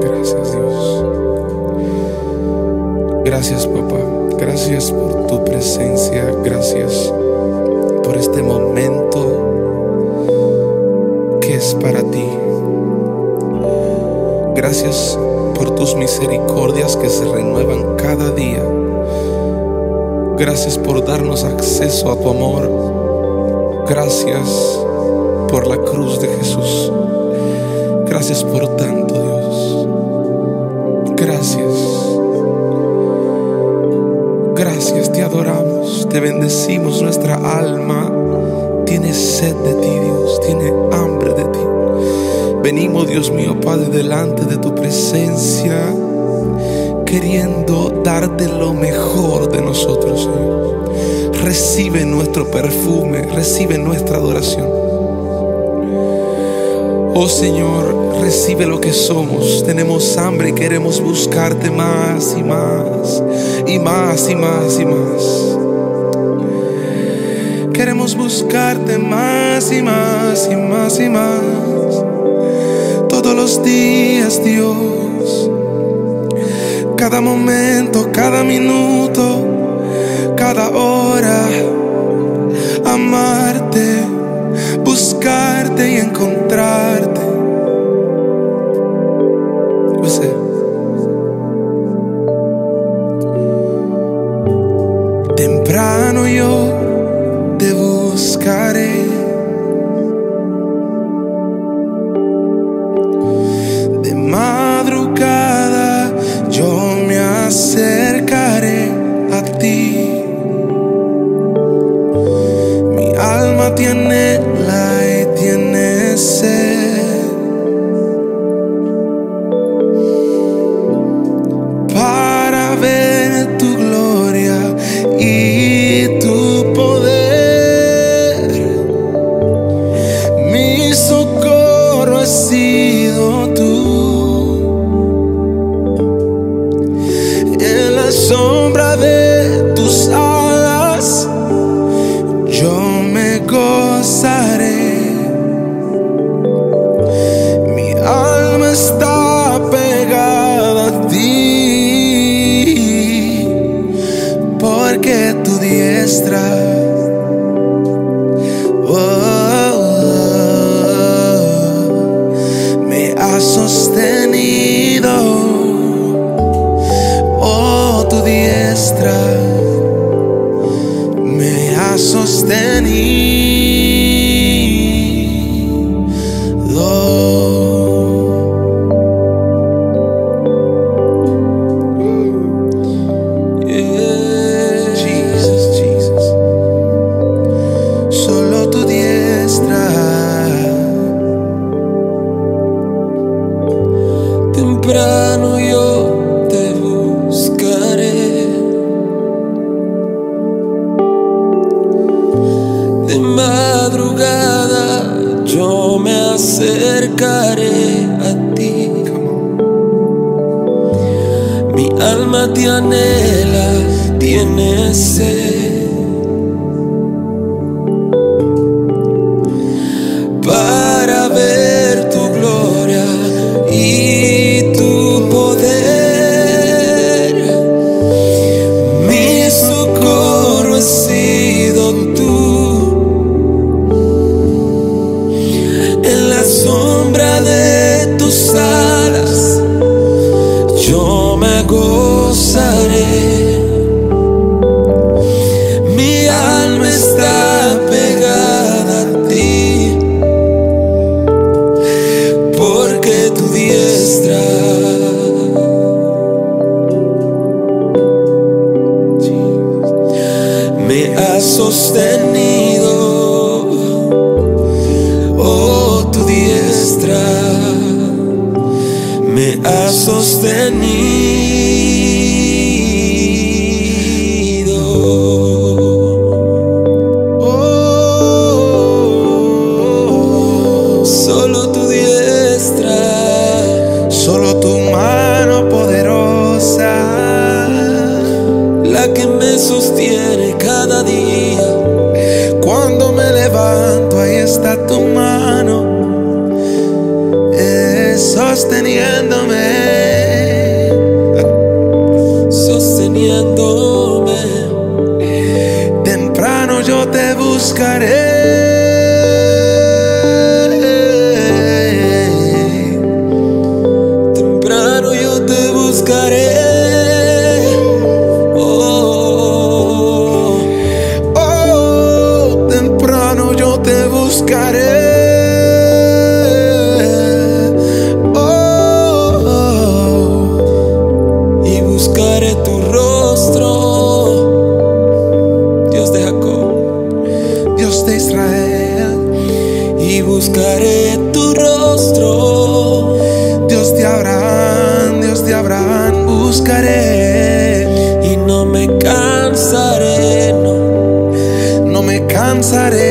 Gracias Dios. Gracias papá. Gracias por tu presencia. Gracias por este momento que es para ti. Gracias por tus misericordias que se renuevan cada día. Gracias por darnos acceso a tu amor. Gracias por la cruz de Jesús. Gracias por tanto, Dios. Gracias. Gracias, te adoramos, te bendecimos. Nuestra alma tiene sed de ti, Dios, tiene hambre de ti. Venimos, Dios mío, Padre, delante de tu presencia, queriendo darte lo mejor de nosotros, Señor. Recibe nuestro perfume, recibe nuestra adoración. Oh Señor, recibe lo que somos. Tenemos hambre y queremos buscarte más y más, y más y más y más. Queremos buscarte más y más y más y más. Todos los días, Dios. Cada momento, cada minuto, cada hora. Amarte, buscarte y encontrarte. Sostenido. Oh, tu diestra me ha sostenido. Me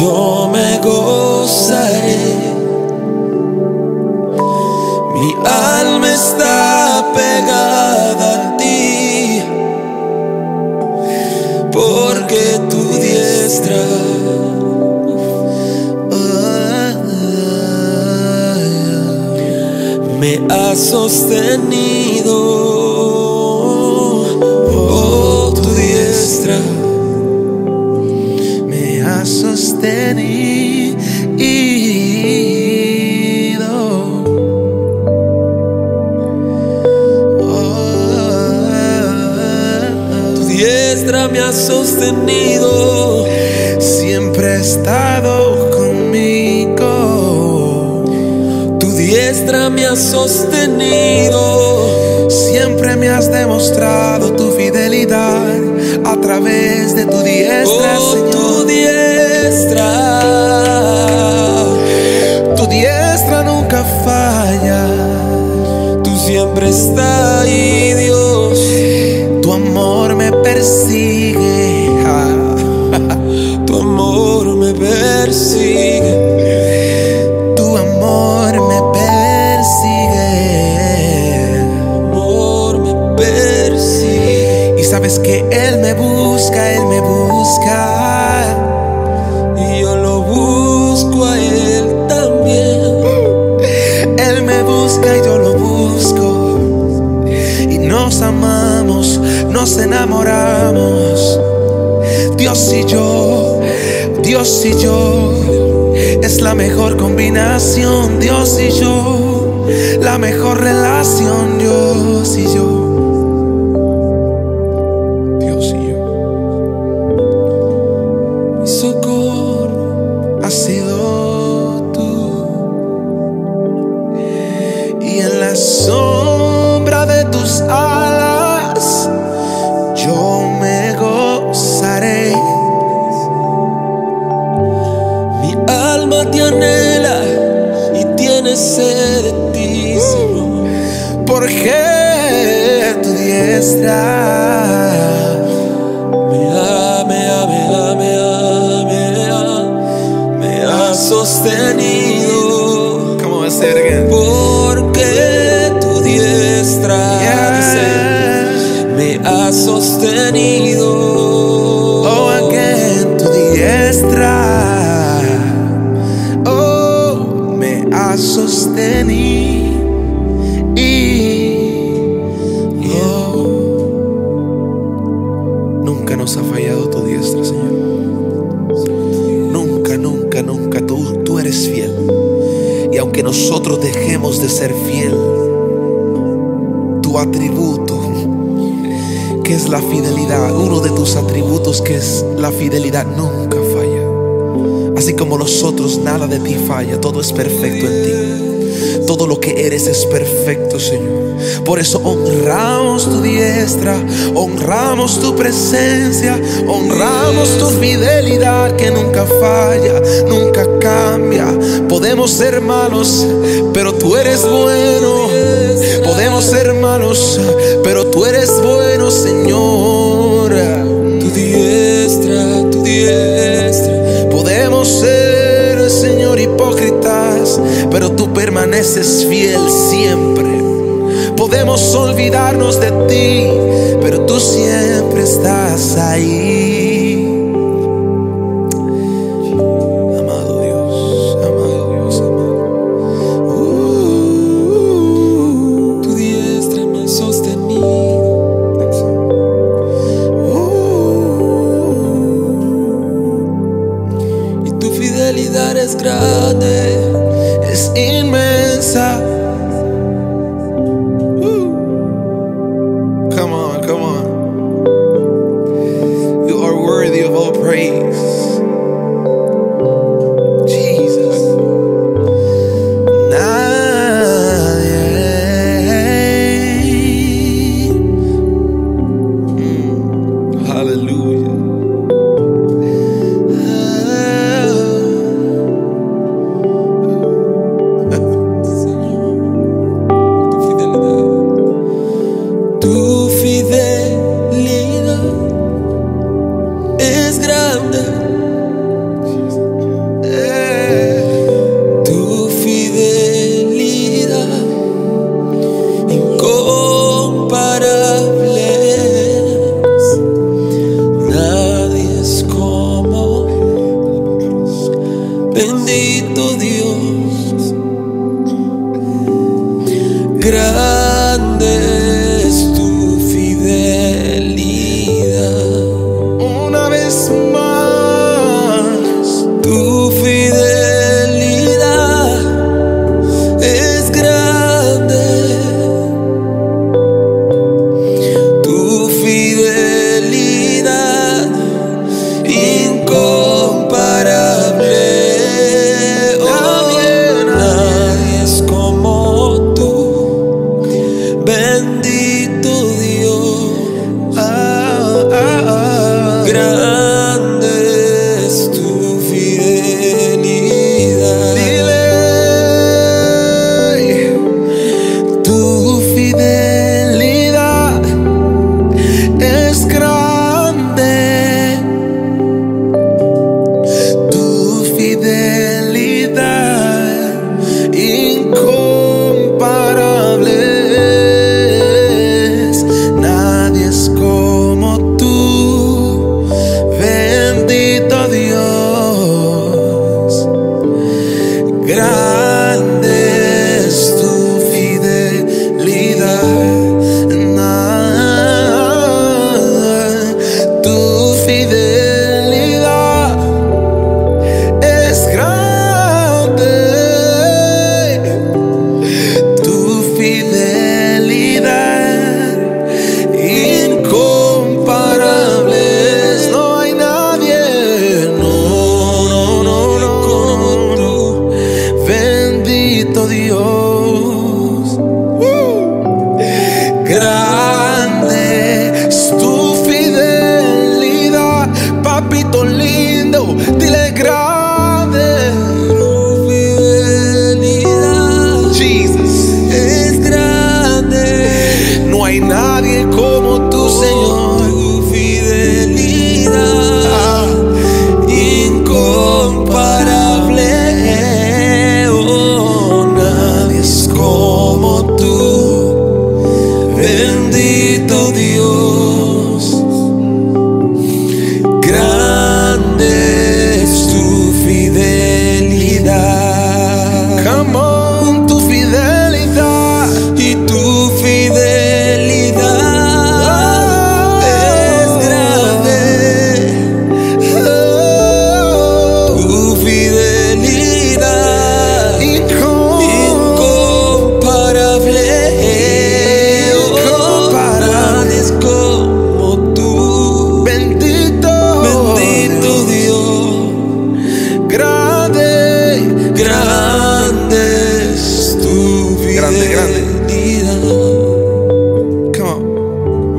yo me gozaré. Mi alma está pegada a ti, porque tu diestra me ha sostenido. Tu Oh, diestra me ha sostenido. siempre ha estado conmigo. Tu diestra me ha sostenido. Siempre me has demostrado tu fidelidad a través de tu diestra, Oh, Señor. Siempre estás ahí, Dios. Tu amor me persigue. Tu amor me persigue. Tu amor me persigue. Amor me persigue. Y sabes que enamoramos. Dios y yo, Dios y yo. Es la mejor combinación, Dios y yo. La mejor relación, Dios y yo. Nada de ti falla, todo es perfecto en ti. Todo lo que eres es perfecto, Señor. Por eso honramos tu diestra, honramos tu presencia, honramos tu fidelidad que nunca falla, nunca cambia. Podemos ser malos, pero tú eres bueno. Podemos ser malos, pero tú eres bueno, Señor. Pero tú permaneces fiel siempre. Podemos olvidarnos de ti, pero tú siempre estás ahí.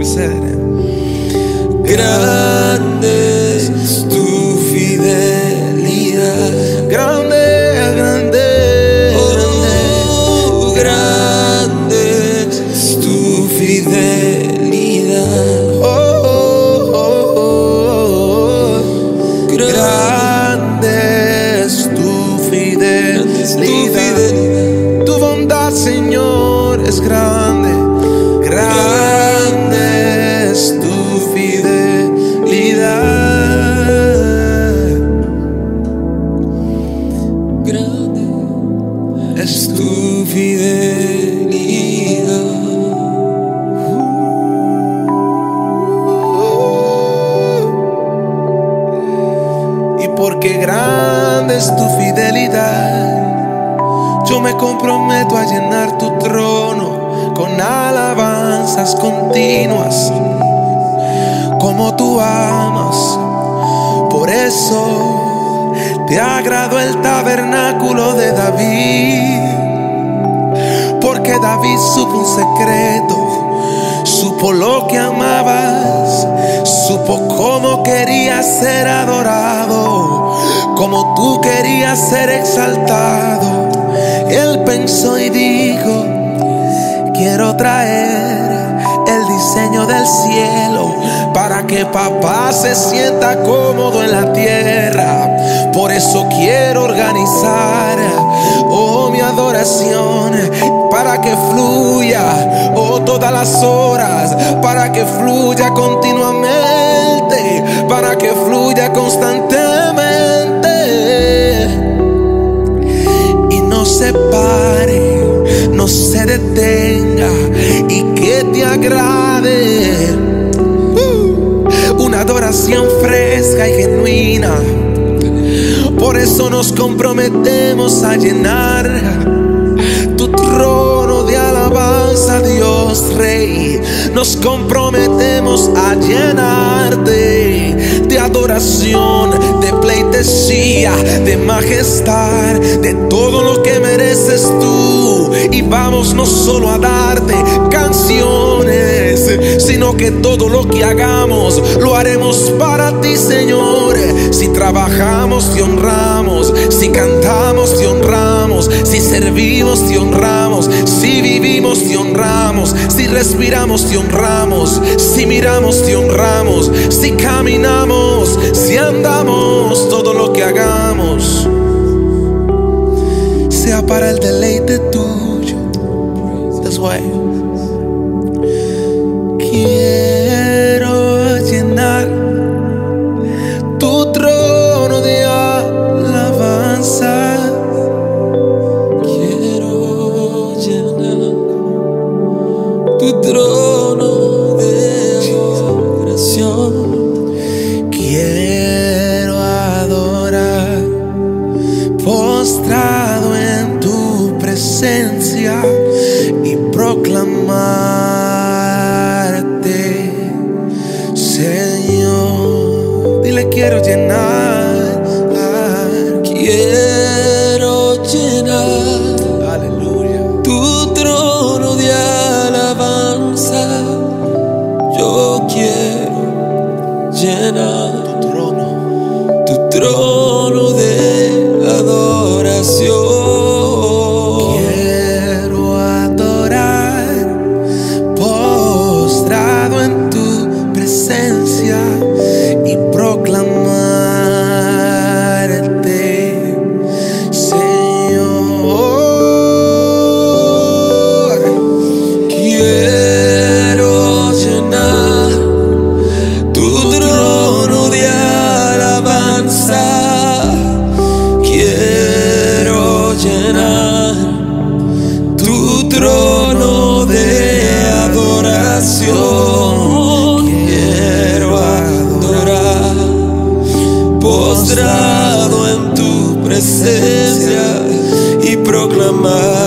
said. Yo me comprometo a llenar tu trono con alabanzas continuas, como tú amas. Por eso te agradó el tabernáculo de David. Porque David supo un secreto, supo lo que amabas, supo cómo querías ser adorado, como tú querías ser exaltado. Él pensó y dijo, quiero traer el diseño del cielo para que papá se sienta cómodo en la tierra. Por eso quiero organizar, oh mi adoración, para que fluya, oh todas las horas, para que fluya continuamente, para que fluya constantemente se no se detenga y que te agrade uh, una adoración fresca y genuina. Por eso nos comprometemos a llenar tu trono de alabanza, Dios Rey. Nos comprometemos a llenarte de adoración, de pleitesía, de majestad, de todo lo que mereces tú. Y vamos no solo a darte canciones, sino que todo lo que hagamos lo haremos para ti, Señor. Si trabajamos, te honramos. Si cantamos, te honramos. Si servimos, te honramos. Si vivimos, te honramos. Si respiramos, te honramos. Si miramos, te honramos. Si caminamos, si andamos, todo lo que hagamos sea para el deleite tuyo. That's why. Quiero llenar. Quiero llenar Aleluya. tu trono de alabanza. Yo quiero llenar proclamarte,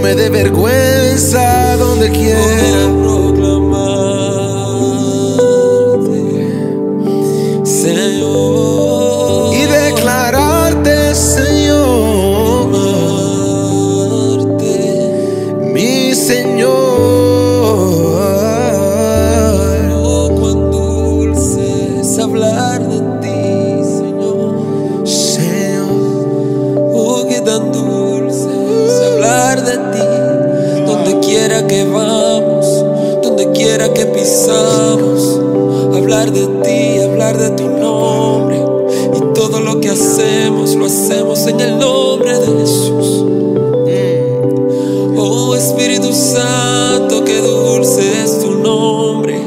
Me dé vergüenza donde quiera. Hablar de ti, hablar de tu nombre. Y todo lo que hacemos, lo hacemos en el nombre de Jesús. Oh Espíritu Santo, qué dulce es tu nombre.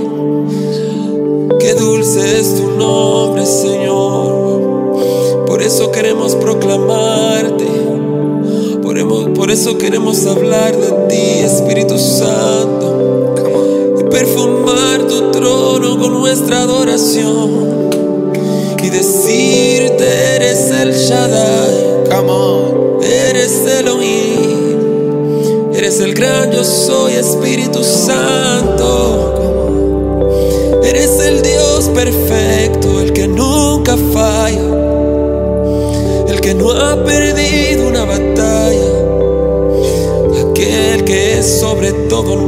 Qué dulce es tu nombre, Señor. Por eso queremos proclamarte. Por, por eso queremos hablar de ti, Espíritu Santo. Perfumar tu trono con nuestra adoración. Y decirte, eres el Shaddai. Come on. Eres Elohim, eres el gran yo soy Espíritu Santo. Eres el Dios perfecto, el que nunca falla, el que no ha perdido una batalla, aquel que es sobre todo el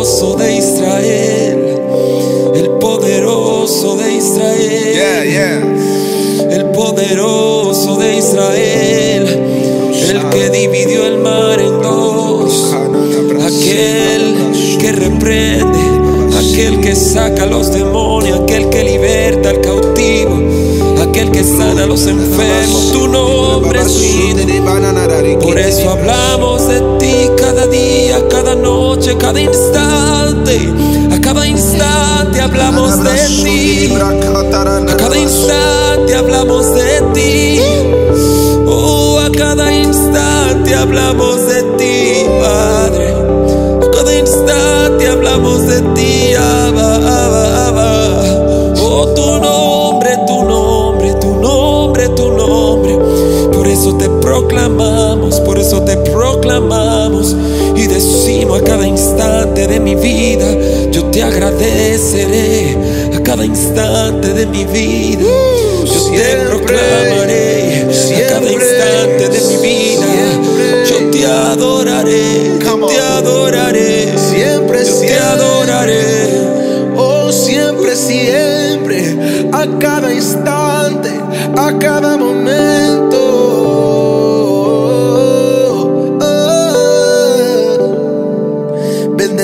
poderoso de Israel, el poderoso de Israel. Yeah, yeah. el poderoso de Israel, el que dividió el mar en dos, aquel que reprende, aquel que saca a los demonios, aquel que liberta al cautivo, aquel que sana a los enfermos. Tu nombre es lindo. Por eso hablamos de ti cada día, cada noche, cada instante. A cada instante hablamos de ti. A cada instante hablamos de ti. Oh, a cada instante hablamos de ti, Padre. A cada instante hablamos de ti, Abba, Abba, Abba. Oh, tu nombre, tu nombre, tu nombre, tu nombre. Por eso te proclamamos, por eso te proclamamos. A cada instante de mi vida, yo te agradeceré. A cada instante de mi vida, yo te Siempre, proclamaré. A cada instante de mi vida, siempre. yo te adoraré. Te adoraré. Siempre, yo te adoraré. Oh, siempre, siempre, a cada instante, a cada momento.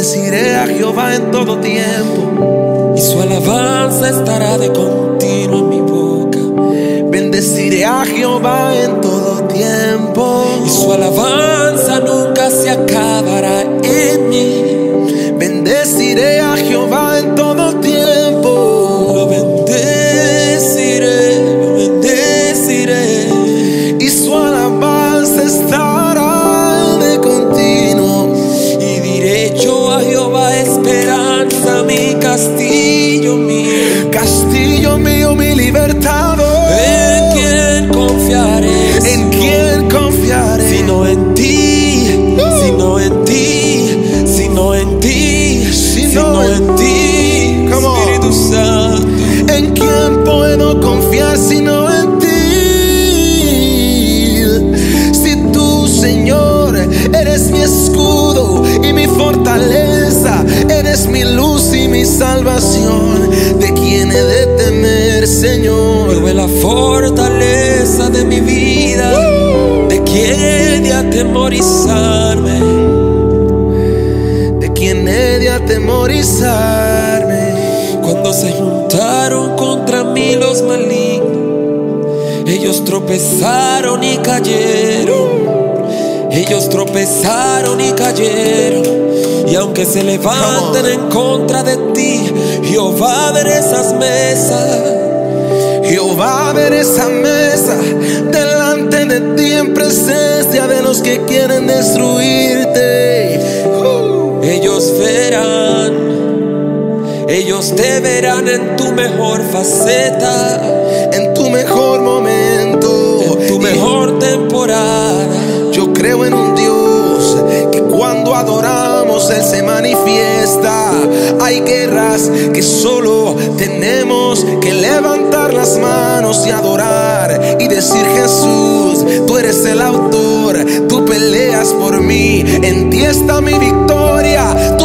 Bendeciré a Jehová en todo tiempo. Y su alabanza estará de continuo en mi boca. Bendeciré a Jehová en todo tiempo. Y su alabanza nunca se acabará en mí. Contra mí los malignos, ellos tropezaron y cayeron. Ellos tropezaron y cayeron. Y aunque se levanten en contra de ti, Jehová ver esas mesas. Jehová ver esa mesa delante de ti en presencia de los que quieren destruirte. Ellos verán, ellos te verán en tu mejor faceta, en tu mejor momento, en tu mejor temporada. Yo creo en un Dios que cuando adoramos Él se manifiesta. Hay guerras que solo tenemos que levantar las manos y adorar y decir Jesús, tú eres el autor, tú peleas por mí, en ti está mi victoria,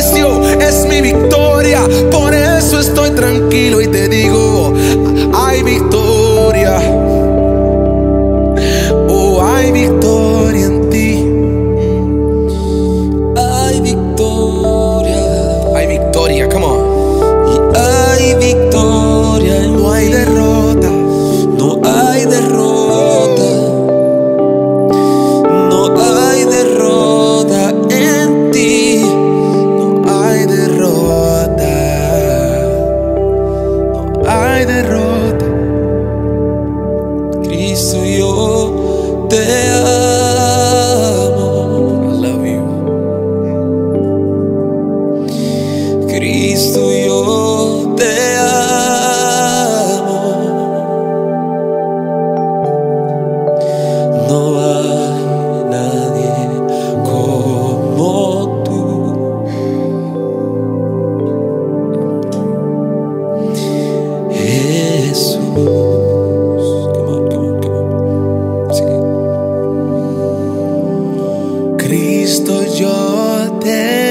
es mi victoria, por eso estoy tranquilo y te digo, hay victoria. Cristo, yo te